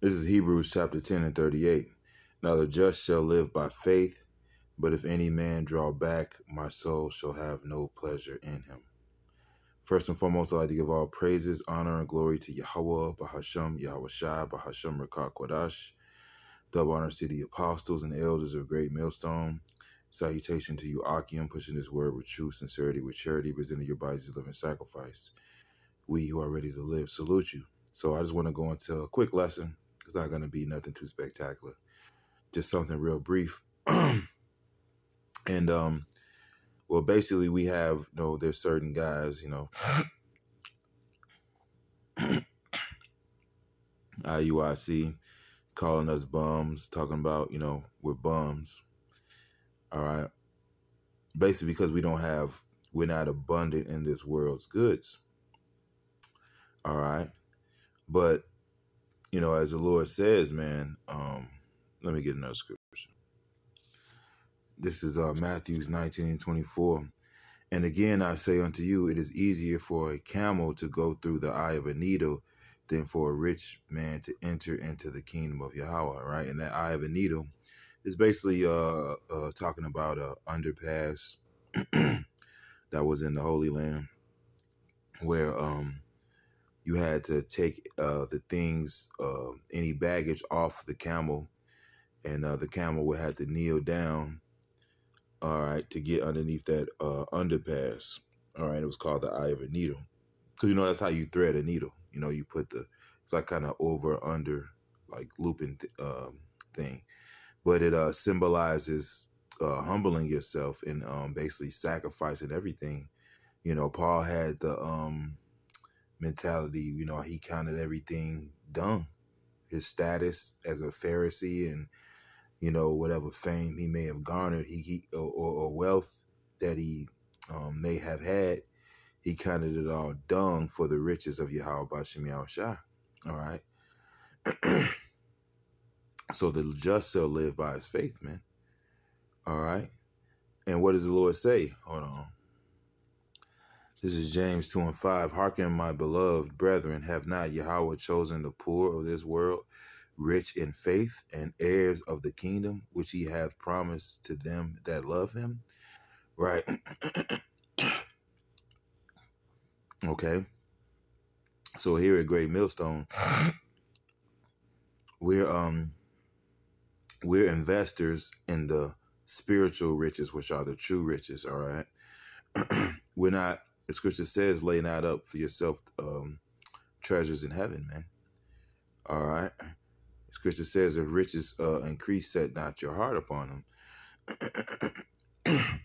This is Hebrews chapter 10 and 38. Now the just shall live by faith, but if any man draw back, my soul shall have no pleasure in him. First and foremost, I'd like to give all praises, honor, and glory to Yahweh, Bahasham, Yahweh Shai, Bahasham, Rakah Kodash. Double honor to the apostles and elders of Great Millstone. Salutation to you, Akim, pushing this word with true sincerity, with charity, presenting your bodies as living sacrifice. We who are ready to live salute you. So I just want to go into a quick lesson. It's not going to be nothing too spectacular, just something real brief. and um, well, basically, we have you know there's certain guys, you know, IUIC calling us bums, talking about you know we're bums. All right, basically because we don't have we're not abundant in this world's goods. All right, but you know as the Lord says, man. Um, let me get another scripture. This is uh, Matthew's 19 and 24. And again, I say unto you, it is easier for a camel to go through the eye of a needle than for a rich man to enter into the kingdom of Yahweh, right? And that eye of a needle is basically uh, uh talking about a underpass that was in the Holy Land where um you had to take uh the things uh any baggage off the camel and uh, the camel would have to kneel down all right, to get underneath that uh, underpass. All right, it was called the eye of a needle. Because, you know, that's how you thread a needle. You know, you put the, it's like kind of over, under, like looping th- um, thing. But it uh, symbolizes uh, humbling yourself and um, basically sacrificing everything. You know, Paul had the um, mentality, you know, he counted everything dung. His status as a Pharisee and you know, whatever fame he may have garnered, he, he or, or, wealth that he um, may have had, he counted it all dung for the riches of Yahweh Bashim Shah. All right. so the just shall live by his faith, man. All right. And what does the Lord say? Hold on. This is James 2 and 5. Hearken, my beloved brethren, have not Yahweh chosen the poor of this world rich in faith and heirs of the kingdom which he hath promised to them that love him. Right. okay. So here at Great Millstone, we're um we're investors in the spiritual riches, which are the true riches. All right. we're not, the scripture says, lay not up for yourself um treasures in heaven, man. All right. Scripture says, if riches uh, increase, set not your heart upon them.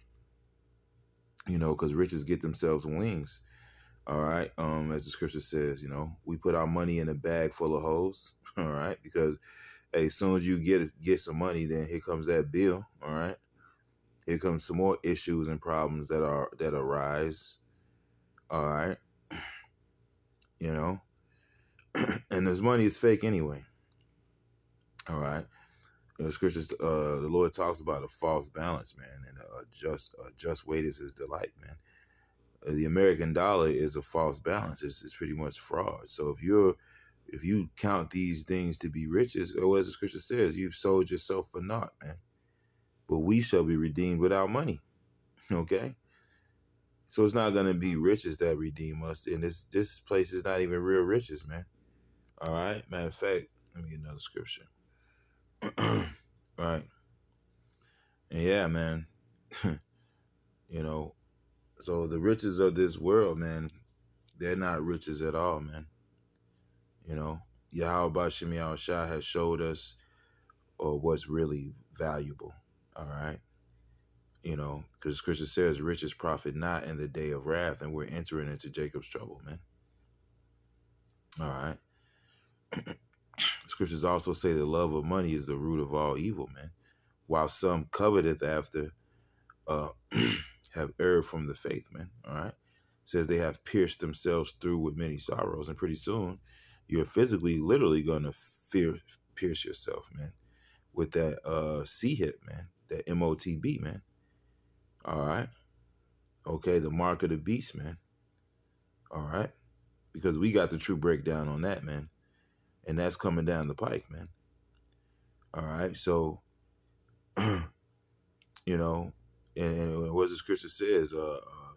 you know, because riches get themselves wings. All right. Um, as the scripture says, you know, we put our money in a bag full of holes. All right. Because hey, as soon as you get get some money, then here comes that bill. All right. Here comes some more issues and problems that are that arise. All right. You know. and this money is fake anyway. All right. You know, scriptures, uh, the Lord talks about a false balance, man, and a just, a just weight is His delight, man. Uh, the American dollar is a false balance. It's, it's pretty much fraud. So if you're, if you count these things to be riches, or as the scripture says, you've sold yourself for naught, man. But we shall be redeemed without money. Okay. So it's not gonna be riches that redeem us, and this this place is not even real riches, man. All right. Matter of fact, let me get another scripture. right. And yeah, man. you know, so the riches of this world, man, they're not riches at all, man. You know, Yahweh Bashim Shah has showed us uh, what's really valuable. All right. You know, because Scripture says riches profit not in the day of wrath, and we're entering into Jacob's trouble, man. All right. Scriptures also say the love of money is the root of all evil, man. While some coveteth after, uh, have erred from the faith, man. All right. Says they have pierced themselves through with many sorrows, and pretty soon you're physically, literally gonna fear pierce yourself, man, with that uh C hip, man, that MOTB, man. All right. Okay, the mark of the beast, man. All right. Because we got the true breakdown on that, man and that's coming down the pike, man. All right, so you know, and, and what the scripture says, uh, uh,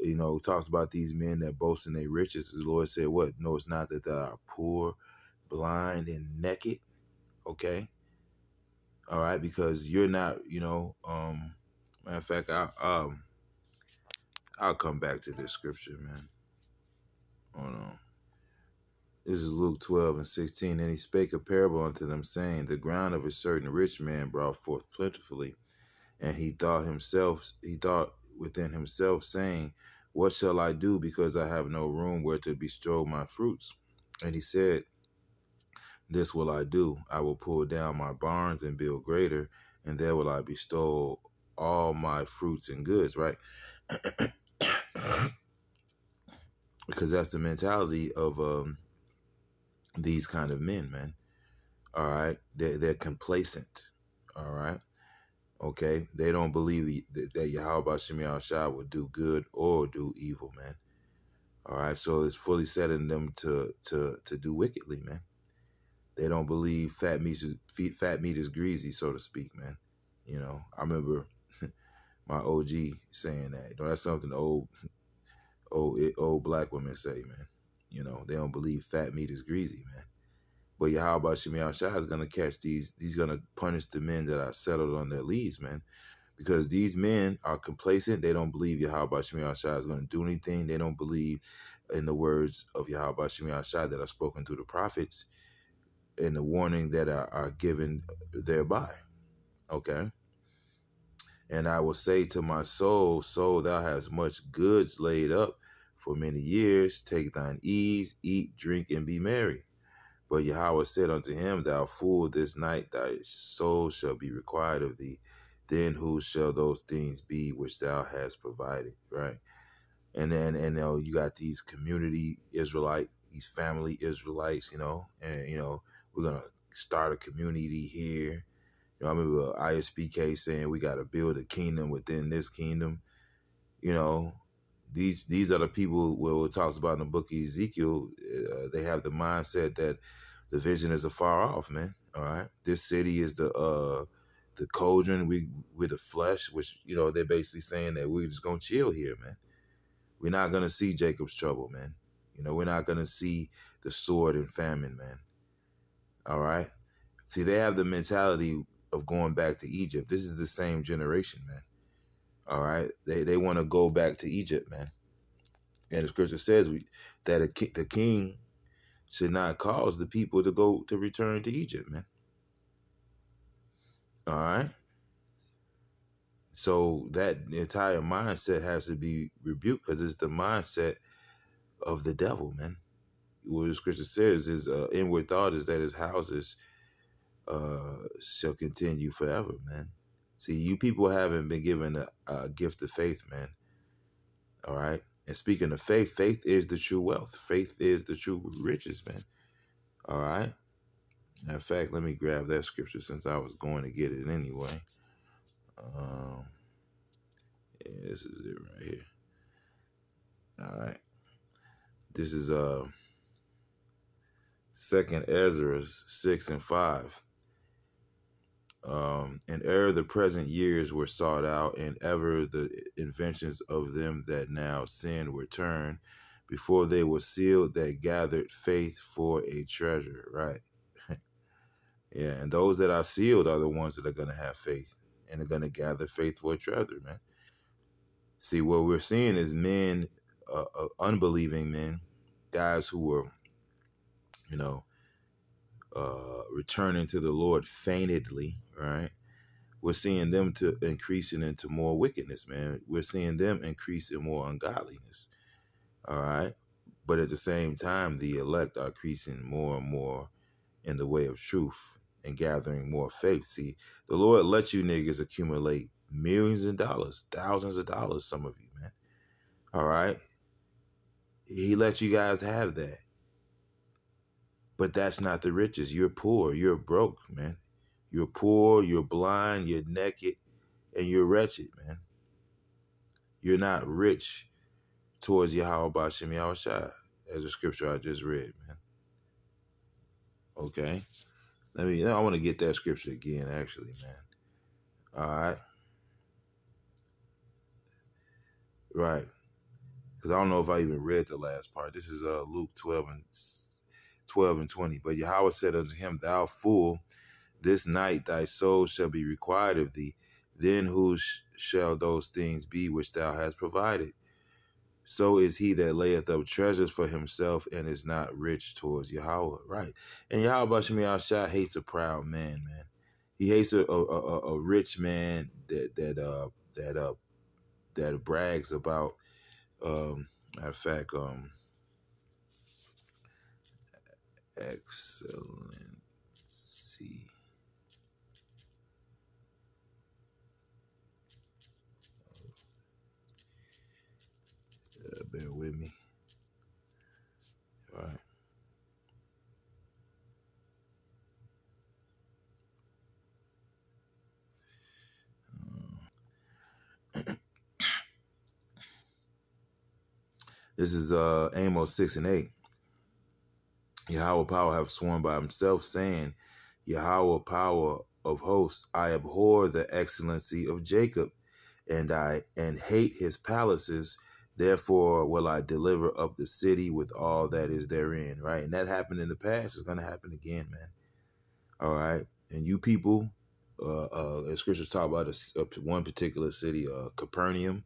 you know, talks about these men that boast in their riches. The Lord said, "What? No, it's not that they are poor, blind, and naked." Okay. All right, because you're not, you know. Um, matter of fact, I um, I'll come back to this scripture, man. Hold on. This is Luke 12 and 16. And he spake a parable unto them, saying, The ground of a certain rich man brought forth plentifully. And he thought himself, he thought within himself, saying, What shall I do, because I have no room where to bestow my fruits? And he said, This will I do. I will pull down my barns and build greater, and there will I bestow all my fruits and goods, right? because that's the mentality of um, these kind of men, man. All right, they're, they're complacent. All right, okay. They don't believe that, that Yahweh Shemi Shah would do good or do evil, man. All right, so it's fully setting them to to to do wickedly, man. They don't believe fat meat is fat meat is greasy, so to speak, man. You know, I remember my OG saying that. That's something old old old black women say, man. You know, they don't believe fat meat is greasy, man. But Yahweh Shemiah Shah is gonna catch these, he's gonna punish the men that are settled on their leads, man. Because these men are complacent. They don't believe Yahweh Shemiah Shah is gonna do anything. They don't believe in the words of Yahweh Shemiah Shah that are spoken through the prophets and the warning that are, are given thereby. Okay. And I will say to my soul, Soul, thou hast much goods laid up for many years. Take thine ease, eat, drink, and be merry. But Yahweh said unto him, Thou fool, this night thy soul shall be required of thee. Then who shall those things be which thou hast provided? Right. And then and you know you got these community Israelite, these family Israelites, you know, and you know, we're gonna start a community here you know, I remember ISBK saying we got to build a kingdom within this kingdom. You know, these these are the people where it talks about in the book of Ezekiel. Uh, they have the mindset that the vision is afar off, man. All right, this city is the uh the cauldron. We with the flesh, which you know they're basically saying that we're just gonna chill here, man. We're not gonna see Jacob's trouble, man. You know, we're not gonna see the sword and famine, man. All right. See, they have the mentality of going back to Egypt. This is the same generation, man. All right, they they want to go back to Egypt, man. And the scripture says we, that a, the king should not cause the people to go to return to Egypt, man. All right. So that entire mindset has to be rebuked because it's the mindset of the devil, man. What the scripture says is uh, inward thought is that his houses uh, shall continue forever, man. See, you people haven't been given a, a gift of faith, man. All right. And speaking of faith, faith is the true wealth. Faith is the true riches, man. All right. In fact, let me grab that scripture since I was going to get it anyway. Um, yeah, this is it right here. All right. This is uh Second Ezra six and five. Um, and ere the present years were sought out, and ever the inventions of them that now sin were turned, before they were sealed that gathered faith for a treasure. Right. yeah, and those that are sealed are the ones that are going to have faith and are going to gather faith for a treasure, man. See, what we're seeing is men, uh, uh, unbelieving men, guys who were, you know, uh, returning to the Lord faintedly, right? We're seeing them to increasing into more wickedness, man. We're seeing them increase in more ungodliness. All right. But at the same time, the elect are increasing more and more in the way of truth and gathering more faith. See, the Lord let you niggas accumulate millions of dollars, thousands of dollars, some of you, man. All right. He let you guys have that. But that's not the riches. You're poor. You're broke, man. You're poor, you're blind, you're naked, and you're wretched, man. You're not rich towards Yahweh Bashem Shai, as the scripture I just read, man. Okay. Let me. I want to get that scripture again. Actually, man. All right. Right. Because I don't know if I even read the last part. This is uh Luke twelve and twelve and twenty. But Yahweh said unto him, Thou fool, this night thy soul shall be required of thee. Then whose shall those things be which thou hast provided? So is he that layeth up treasures for himself and is not rich towards Yahweh. Right. And Yahweh Bashmi Shah hates a proud man, man. He hates a, a, a, a rich man that that uh that uh that brags about um matter of fact um excellency. Uh, bear with me. All right. This is uh Amos 6 and 8. Yahweh power have sworn by himself, saying, Yahweh power of hosts, I abhor the excellency of Jacob, and I and hate his palaces. Therefore will I deliver up the city with all that is therein. Right, and that happened in the past. It's going to happen again, man. All right, and you people, uh, uh, scriptures talk about a, a, one particular city, uh, Capernaum.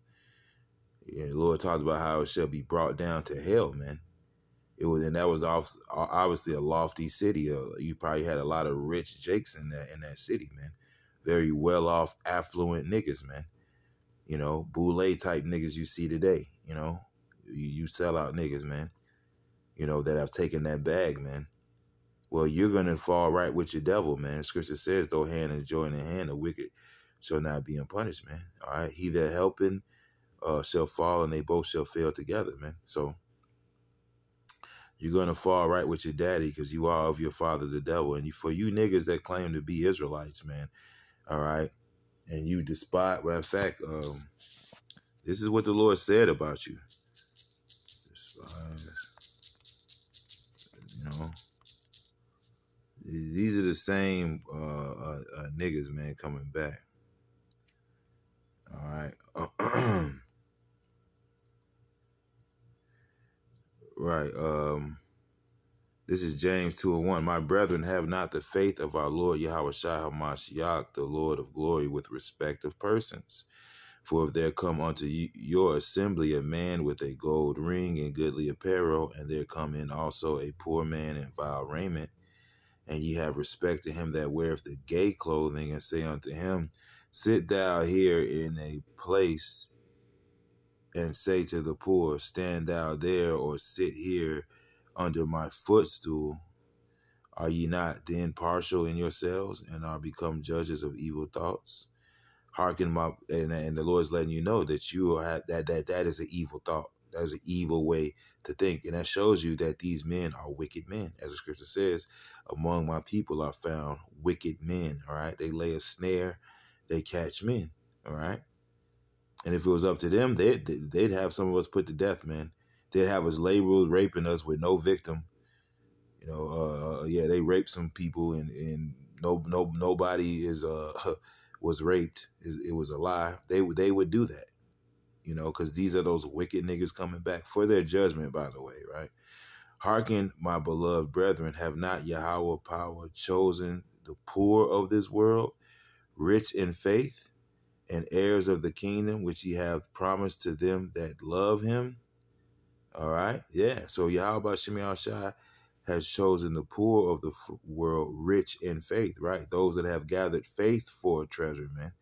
Yeah, the Lord talked about how it shall be brought down to hell, man. It was, and that was obviously a lofty city. Uh, you probably had a lot of rich jakes in that in that city, man. Very well off, affluent niggas, man. You know, boule type niggas you see today. You know, you, you sell out niggas, man. You know that have taken that bag, man. Well, you're gonna fall right with your devil, man. Scripture says, "Though hand and join in hand, the wicked shall not be unpunished, man." All right, he that helping uh, shall fall and they both shall fail together, man. So you're gonna fall right with your daddy because you are of your father the devil. And you, for you niggas that claim to be Israelites, man, all right, and you despise. Well, in fact, um, this is what the Lord said about you. Despise, you know. These are the same uh, uh, uh, niggas, man, coming back. All right. Right. Um, this is James 2 and 1. My brethren, have not the faith of our Lord Yahweh Shai HaMashiach, the Lord of glory, with respect of persons. For if there come unto your assembly a man with a gold ring and goodly apparel, and there come in also a poor man in vile raiment, and ye have respect to him that weareth the gay clothing, and say unto him, Sit thou here in a place and say to the poor, Stand thou there or sit here under my footstool, are ye not then partial in yourselves and are become judges of evil thoughts? Hearken my and, and the Lord's letting you know that you are that that that is an evil thought. That is an evil way to think. And that shows you that these men are wicked men. As the scripture says, among my people are found wicked men. All right. They lay a snare, they catch men. All right. And if it was up to them, they'd they'd have some of us put to death, man. They'd have us labeled raping us with no victim. You know, uh, yeah, they raped some people, and and no no nobody is uh was raped. It was a lie. They would they would do that, you know, because these are those wicked niggas coming back for their judgment. By the way, right? Hearken, my beloved brethren, have not Yahweh power chosen the poor of this world, rich in faith and heirs of the kingdom which he hath promised to them that love him. All right. Yeah. So Yahweh Shemi Shai has chosen the poor of the world rich in faith, right? Those that have gathered faith for a treasure, man.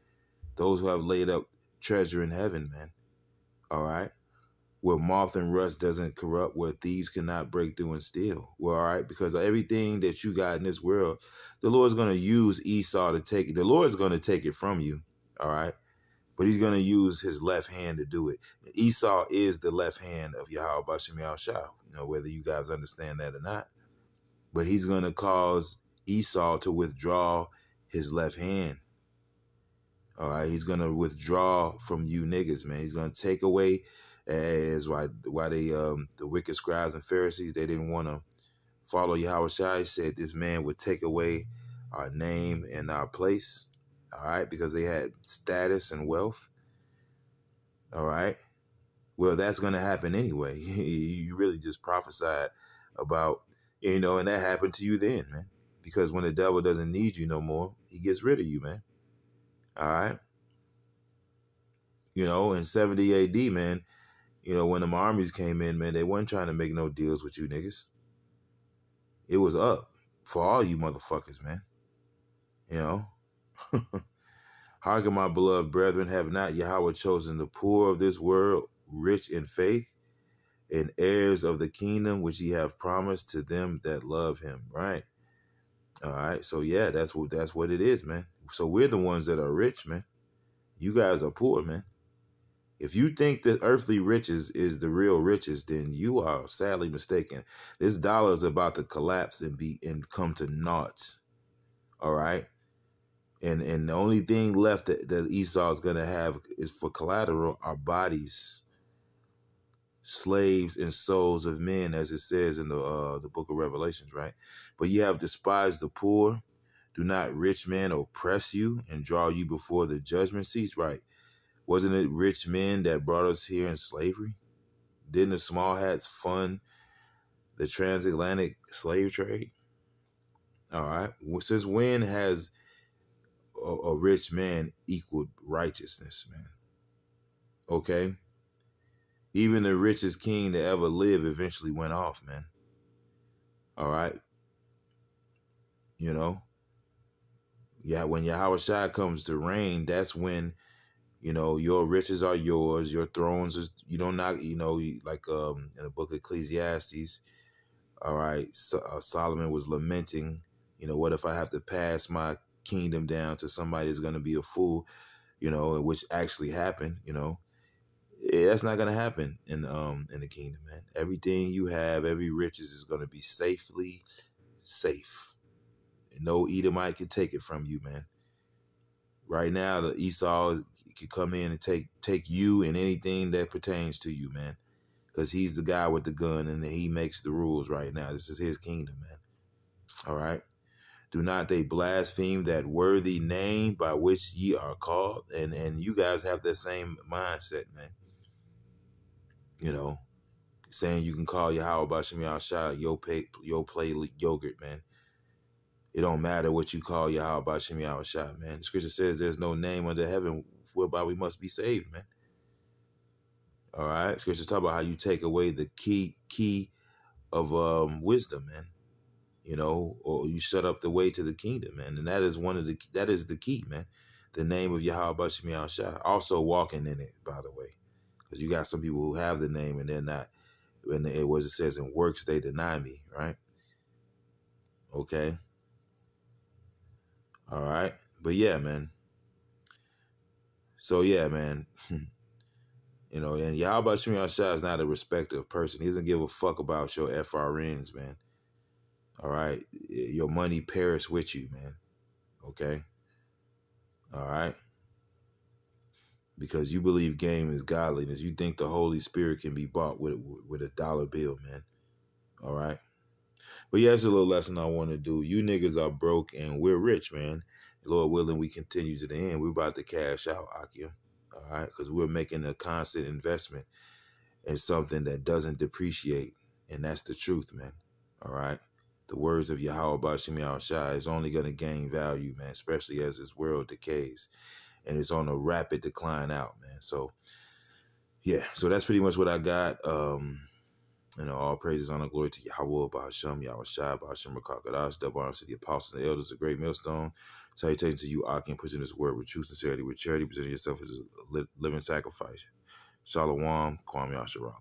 Those who have laid up treasure in heaven, man. All right. Where moth and rust doesn't corrupt, where thieves cannot break through and steal. Well, all right, because everything that you got in this world, the Lord's going to use Esau to take it. The Lord's going to take it from you. All right. But he's going to use his left hand to do it. Esau is the left hand of Yahweh Bashim Shah, you know, whether you guys understand that or not. But he's going to cause Esau to withdraw his left hand. All right, he's gonna withdraw from you niggas, man. He's gonna take away as why why they um the wicked scribes and Pharisees they didn't want to follow Yahweh Shai, said this man would take away our name and our place. All right, because they had status and wealth. All right. Well, that's going to happen anyway. you really just prophesied about, you know, and that happened to you then, man. Because when the devil doesn't need you no more, he gets rid of you, man. All right. You know, in 70 AD, man, you know, when the armies came in, man, they weren't trying to make no deals with you niggas. It was up for all you motherfuckers, man. You know? Hearken, my beloved brethren, have not Yahweh chosen the poor of this world, rich in faith, and heirs of the kingdom which he have promised to them that love him, right? All right. So yeah, that's what that's what it is, man. So we're the ones that are rich, man. You guys are poor, man. If you think that earthly riches is the real riches, then you are sadly mistaken. This dollar is about to collapse and be and come to naught. All right. And and the only thing left that, that Esau is gonna have is for collateral our bodies, slaves and souls of men, as it says in the uh, the book of Revelations, right? But you have despised the poor. Do not rich men oppress you and draw you before the judgment seats, right? Wasn't it rich men that brought us here in slavery? Didn't the small hats fund the transatlantic slave trade? All right. Since when has a, a rich man equaled righteousness, man? Okay. Even the richest king to ever live eventually went off, man. All right. You know? Yeah, when Yahweh Shai comes to reign, that's when you know, your riches are yours. Your thrones is you don't not you know like um in the book of Ecclesiastes. All right, so, uh, Solomon was lamenting. You know, what if I have to pass my kingdom down to somebody that's going to be a fool? You know, which actually happened. You know, yeah, that's not going to happen in um in the kingdom, man. Everything you have, every riches is going to be safely safe. No Edomite can take it from you, man. Right now, the Esau could come in and take take you and anything that pertains to you, man. Because he's the guy with the gun and he makes the rules right now. This is his kingdom, man. All right. Do not they blaspheme that worthy name by which ye are called? And and you guys have that same mindset, man. You know, saying you can call Yahweh Bashem Yahshua, yo pay yo play yogurt, man. It don't matter what you call Yahweh Bashem Yahshua, man. The scripture says there's no name under heaven whereby we must be saved, man. All right. Scriptures talk about how you take away the key key of um, wisdom, man. You know, or you shut up the way to the kingdom, man. And that is one of the that is the key, man. The name of Yahweh. Also walking in it, by the way. Because you got some people who have the name and they're not when it was it says in works they deny me, right? Okay. All right. But yeah, man. So yeah, man. you know, and Yahweh is not a respective person. He doesn't give a fuck about your FRNs, man. All right. Your money perish with you, man. Okay. All right. Because you believe game is godliness. You think the Holy Spirit can be bought with with a dollar bill, man. All right. But yeah, it's a little lesson I want to do. You niggas are broke and we're rich, man. Lord willing, we continue to the end. We're about to cash out, Akia. All right, because we're making a constant investment in something that doesn't depreciate, and that's the truth, man. All right, the words of Yahweh Bashim is only going to gain value, man, especially as this world decays, and it's on a rapid decline out, man. So, yeah, so that's pretty much what I got. Um, you know, all praises, honor, glory to Yahweh, Bahasham, Yahweh Shai, Bahasham, double honor to the apostles and the elders, the great millstone. Salutation to you, Akim, pushing this word with true sincerity, with charity, presenting yourself as a living sacrifice. Shalom, Kwame Yasharal.